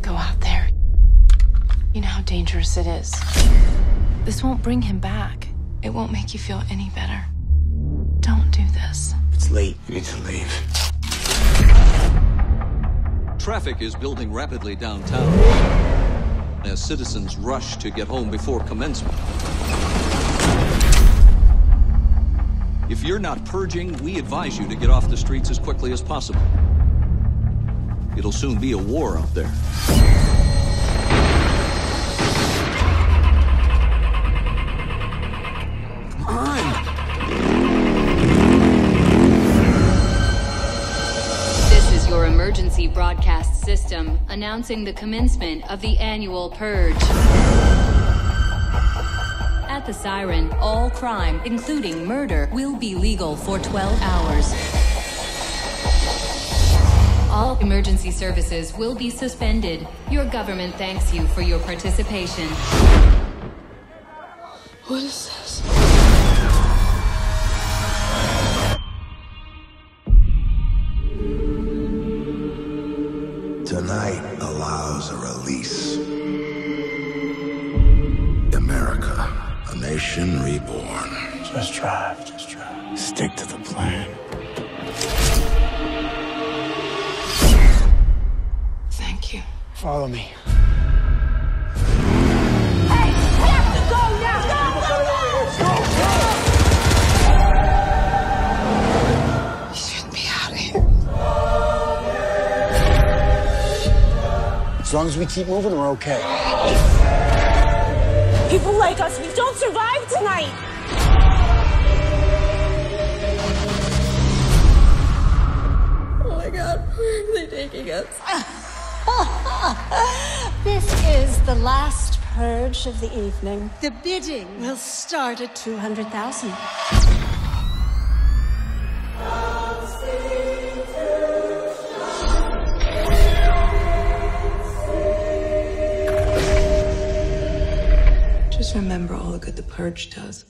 can't go out there. You know how dangerous it is. This won't bring him back. It won't make you feel any better. Don't do this. It's late. You need to leave. Traffic is building rapidly downtown as citizens rush to get home before commencement. If you're not purging, we advise you to get off the streets as quickly as possible. It'll soon be a war out there. This is your emergency broadcast system announcing the commencement of the annual purge. At the siren, all crime, including murder, will be legal for 12 hours. All emergency services will be suspended. Your government thanks you for your participation. What is this? Tonight allows a release. America, a nation reborn. Just drive, just drive. Stick to the plan. Follow me. Hey, we shouldn't be out here. As long as we keep moving, we're okay. People like us, we don't survive tonight. Oh my god, where are they taking us? This is the last purge of the evening. The bidding. We'll start at 200,000. Just remember all the good the purge does.